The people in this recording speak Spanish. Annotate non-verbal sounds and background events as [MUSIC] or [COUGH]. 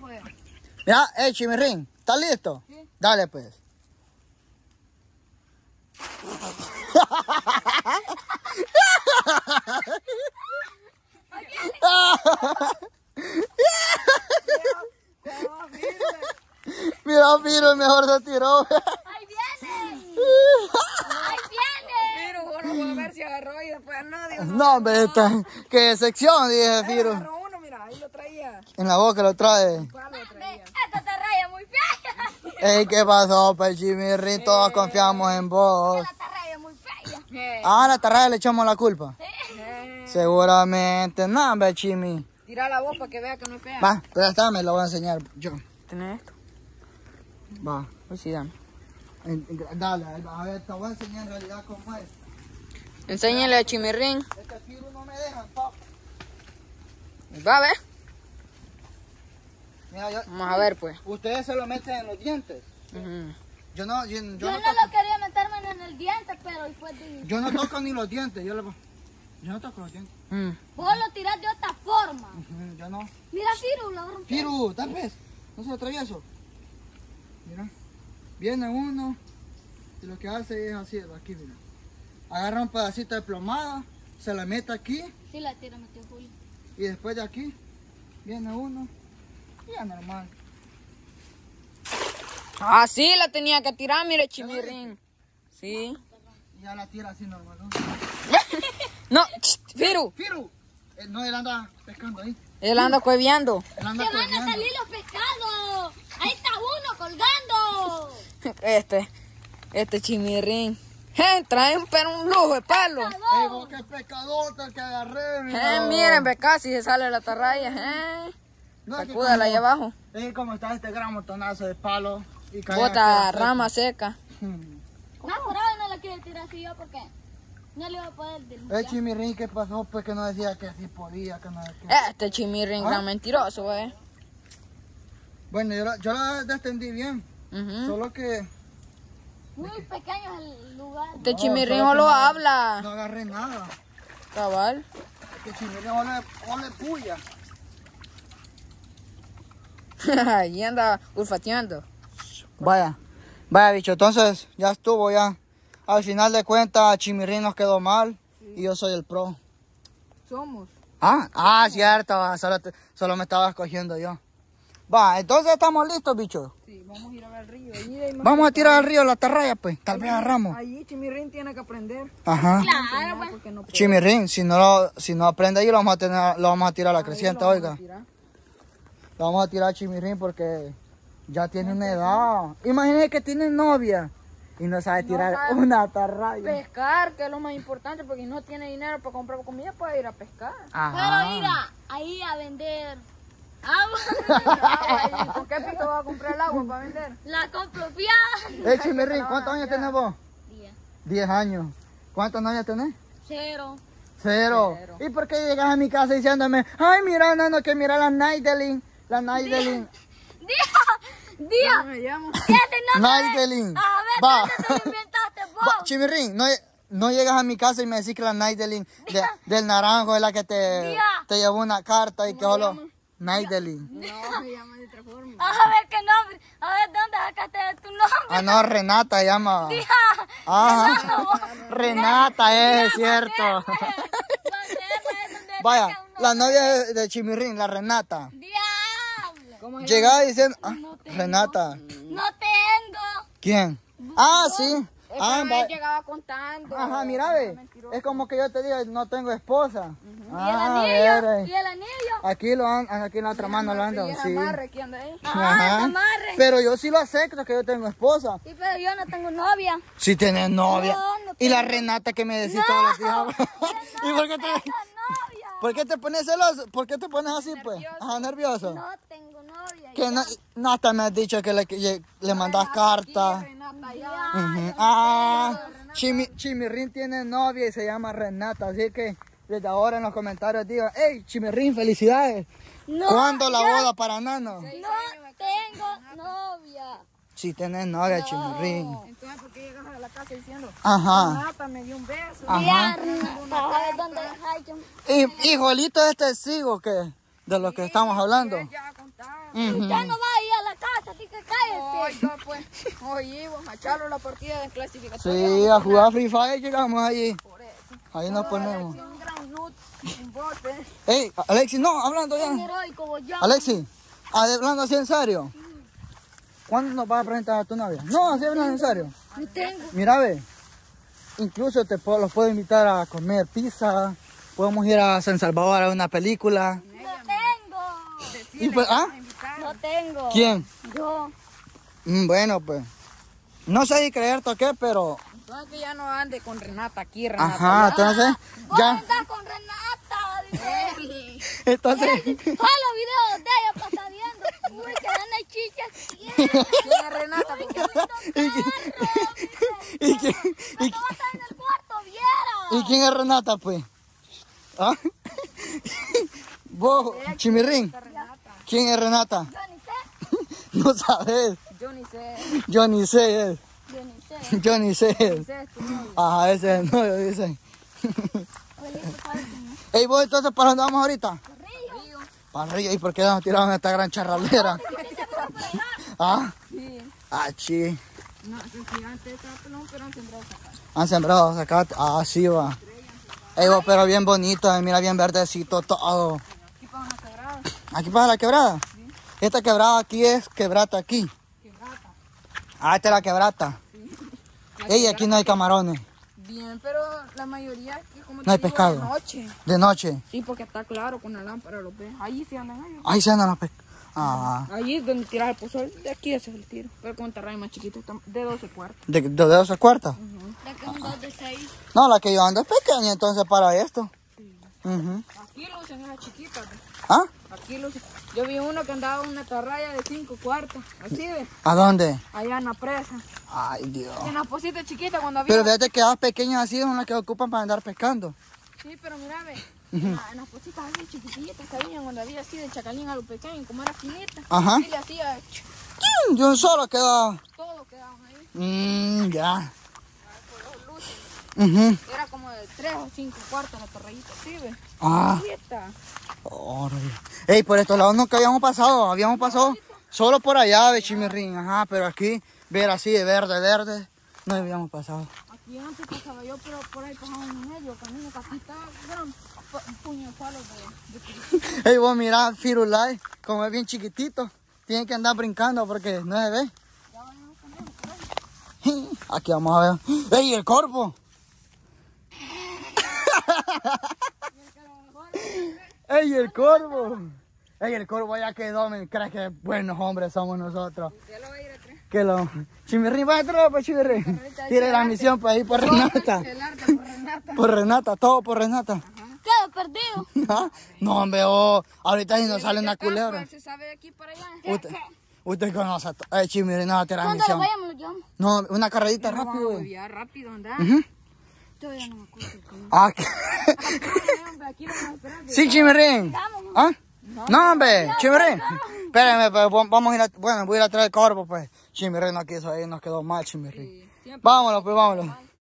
Vamos. Mira, eh, Chimirrín, ¿estás listo? Sí. Dale, pues. Mira, Piro, mejor se tiró. ¡Ahí viene! ¡Ahí viene! Pero bueno, voy a ver si agarró y después no, digo, no. Hombre, esta- qué sección, dije Piro. agarró uno, mira, ahí lo traía. En la boca lo trae. ¿Cuál lo? Esta te raya muy fea. Ey, ¿qué pasó, Chimirrín? Todos confiamos en vos. Esta te raya muy fea. Eh, Ah, a la tarraya le echamos la culpa. eh, Seguramente. No, hombre, Chimi. Tira la voz para que vea que no es fea. Va, pero esta me la voy a enseñar yo. ¿Tenés esto? Va. Pues sí, dame. Dale, a ver, te voy a enseñar en realidad cómo es. Enséñale a Chimirrín. Este Piro no me deja, papá. Va a ver. Mira, yo, Vamos a ver, pues. ustedes se lo meten en los dientes. Yo no, yo, yo Yo no, lo quería meterme en el diente, pero después de... yo no toco ni los dientes. Yo, le, yo no toco los dientes. Mm. Vos lo tirás de otra forma. Yo no. Mira, Firu, lo rompió. Piru, tal vez. No se lo atravieso. Mira. Viene uno. Y lo que hace es así, aquí, mira. Agarra un pedacito de plomada. Se la mete aquí. Sí, la tira, metió Julio. Y después de aquí. Viene uno. Ya normal. Ah, sí, la tenía que tirar, mire, Chimirrín. Sí. Y ya la tira así normal. ¿no? [LAUGHS] Firu. Piru. eh, no, él anda pescando ahí. Él anda cueviando. Él anda ¡Se van a salir los pescados! ¡Ahí está uno colgando! [LAUGHS] Este, este Chimirrín. Eh, trae un, pero un lujo de palo. Ey, vos qué pescadota que agarré, Eh, miren, ve casi se sale la tarraya. Eh. No, que Sacúdala ahí abajo. Es como está este gran montonazo de palo. Y Bota rama seca. Hmm. Más jurado no lo quiero tirar así yo porque no le voy a poder Eh, denunciar. Chimirín, ¿qué pasó? Pues que no decía que sí podía, que no que... Este Chimirrín, gran mentiroso, eh. Bueno, yo, la- yo la descendí bien, solo que Muy pequeño es el lugar. Este No, Chimirrín que no- habla. no agarré nada. Cabal. Que Chimirín ole, ole puya. [LAUGHS] y anda olfateando. Vaya, vaya bicho, entonces ya estuvo ya. Al final de cuentas, Chimirín nos quedó mal y yo soy el pro. Somos. Ah, ah, cierto, solo, te- solo me estaba escogiendo yo. Va, entonces estamos listos, bicho. Sí, vamos a ir a ver el río. Ahí Vamos a tirar al río la tarraya, pues. Tal vez agarramos. Allí Chimirrín tiene que aprender. Ajá. Claro, pues. No si no, lo, si no aprende ahí, lo vamos a, tener, lo vamos a tirar a la creciente, Ahí lo vamos oiga. Lo vamos a tirar a Chimirín porque ya tiene una edad. Imagínese que tiene novia y no sabe tirar sabe. una tarraya. Pescar, que es lo más importante, porque no tiene dinero para comprar comida, puede ir a pescar. Pero ir a, ahí a vender agua. Agua, ¿y ¿Con qué pico va a comprar el agua para vender? La compro fiada. Eh, Chimirín, ¿cuántos años tenés vos? Día. Diez años. ¿Cuántos años tenés? Cero. Cero. Cero. ¿Y por qué llegas a mi casa diciéndome, ay, mira, nano, que mira la Naidelin, la Naidelin, Día. Día. me llamo? Naidelin? A ver, Va. ¿dónde te inventaste [LAUGHS] Va, vos? Chimirín, no, no llegas a mi casa y me decís que la Naidelin de- del naranjo es la que te, te llevó una carta y que solo... Naidelin. No, me llama de otra forma. A ver qué nombre. A ver, ¿dónde sacaste tu nombre? Ah, no, Renata llama. Ajá. Renata es, cierto. ¿Dónde es? ¿Dónde Vaya, la novia de, Chimirín, la Renata. ¿Cómo se Llegaba diciendo, ah, No. Renata. No tengo. ¿Quién? Ah, sí. Es Ah, va- llegaba contando. Ajá, mira, ve. Es como que yo te diga, no tengo esposa. ¿Y el Ah, anillo? ver, ¿Y el anillo? Aquí lo an- aquí en la otra mano lo Y andan, sí. amarre anda ahí. Ajá, amarre. Pero yo sí lo acepto que yo tengo esposa. Sí, pero yo no tengo novia. Si tienes novia. No, no y la. Renata que me decís todos los días. [LAUGHS] ¿Y por qué te, tengo novia. por qué te pones celoso? ¿Por qué te pones así, pues? Ajá, nervioso. No tengo. Que no, no hasta me has dicho que le, que le mandas cartas. Renata, ya. Ujú. Ah, Chimi, Chimirrín tiene novia y se llama Renata, así que desde ahora en los comentarios digan, hey, Chimirrín, felicidades. No, ¿Cuándo la boda para Nano? No tengo novia. Si tenés novia, Chimirrín. Entonces, ¿por qué llegas a la casa diciendo? Ajá. Renata me dio un beso. Ajá. Y, y Jolito es testigo que, de lo que estamos hablando. Ya Usted no va a ir a la casa, así que cállese. Oiga, pues. Oye, vamos a echarlo la partida de clasificatoria. Sí, a jugar Free Fire llegamos allí. Por eso. Ahí nos ponemos. Un gran loot, un bote. Ey, Alexi, no, hablando ya. heroico. Alexi, hablando así en serio. ¿Cuándo nos vas a presentar a tu novia? No, así hablando en serio. No tengo. Mira, ve. Incluso te puedo- los puedo invitar a comer pizza. Podemos ir a San Salvador a ver una película. No tengo. Y pues, ¿ah? No tengo. ¿Quién? Yo. Mm, bueno, pues. No sé si creer qué, pero. Entonces que ya no ande con Renata aquí, Renata. Ajá, entonces. Vos Ya. andás con Renata. Dice. [LAUGHS] Entonces. Ojalá los videos de ella para estar viendo. Uy, que anda chichas. [LAUGHS] ¿Quién es Renata? ¿Y, quién- y, quién- y- No y quién es Renata, pues? ¿Ah? [LAUGHS] ¿Vos, Chimirrín? ¿Quién es Renata? Yo ni sé. [LAUGHS] No sabes. Yo ni sé. Yo ni sé. eh. Yo ni sé. Yo ni sé. Es tu novio. Ajá, ese es el novio, dice. Abuelito, [LAUGHS] ¿sabes cómo es? Ey, vos entonces, ¿para dónde vamos ahorita? Río. Para arriba. ¿Y por qué nos tiraron esta gran charralera? [LAUGHS] ¿Ah? Sí. Ah, chi. No, gigante está pelón, pero han sembrado sacar. Han sembrado zacate. Ah, sí, va. Ey, vos, pero bien bonito, eh, mira, bien verdecito todo. Aquí para una quebrada. ¿Aquí para la quebrada? Esta quebrada aquí es quebrata aquí. Quebrata. Ah, esta es la quebrata. [LAUGHS] Ey, aquí no hay camarones. Bien, pero la mayoría aquí, como te No hay digo, pescado. de noche. De noche. Sí, porque está claro con la lámpara, lo ves. Ahí sí andan ellos. Ahí se andan los pescados. Ah, Ahí es donde tiras el pozol. De aquí ese es el tiro. Pero con terreno más chiquito, de 12 cuartos. ¿de, de, de 12 cuartas? De que dos de seis. No, la que yo ando es pequeña, entonces para esto. Ujú. Aquí lo usan esas chiquitas. ¿Ah? Aquí lo usan. Yo vi uno que andaba una tarraya de 5 cuartos. Así de. ¿A dónde? Allá en la presa. Ay, Dios. En las positas chiquitas cuando había. Pero fíjate que las pequeñas así son las que ocupan para andar pescando. Sí, pero mira, ve. [LAUGHS] En, la- en las positas así chiquititas que había cuando había así de chacalín a lo pequeño, como era finita. Ajá. Y le hacía. Mm, Yo solo quedo. Todo quedaban ahí. Mmm, ya. Los. Era como de 3 o 5 cuartos la torreyita, ¿sí, ve? Ah. Ey, por estos lados nunca habíamos pasado. Habíamos pasado solo por allá de Chimirrín. Ajá, pero aquí, ver así de verde, verde, no habíamos pasado. Aquí antes pasaba yo, pero por ahí pasaba en medio camino, aquí estaba gran pu- puño de palos de, de [LAUGHS] Ey, vos mirá, Firulai, como es bien chiquitito, tiene que andar brincando porque no se ve. [LAUGHS] Aquí vamos a ver. ¡Ey, el corvo! ¡Ey, el corvo! ¡Ey, el corvo ya quedó! ¿Me crees que buenos hombres somos nosotros? Ya lo va a ir a tres. Que lo... Chimirrín, va a entrar, pues Chimirrín. Tire la misión para ir por Renata. Por Renata. Por Renata, todo por Renata. Quedo perdido. [LAUGHS] ¿Ah? No, hombre, oh, ahorita si nos sale una Acá, culebra. pues, Se sabe de aquí para allá. Usted, usted conoce a Ay, Chimirrín, no, tira la Cuando lo misión. vayamos, llamo. No, una carrerita Vamos rápido, a huevear rápido, anda. Todavía no me acuerdo. Ah, ¿qué? Sí, Chimirrín. ¿Ah? No, hombre, Chimirrín. Espérame, pues, va- vamos a ir a, bueno, voy a ir a traer el corvo, pues. Chimirrín no quiso ir, nos quedó mal, Chimirrín. Vámonos, pues, vámonos.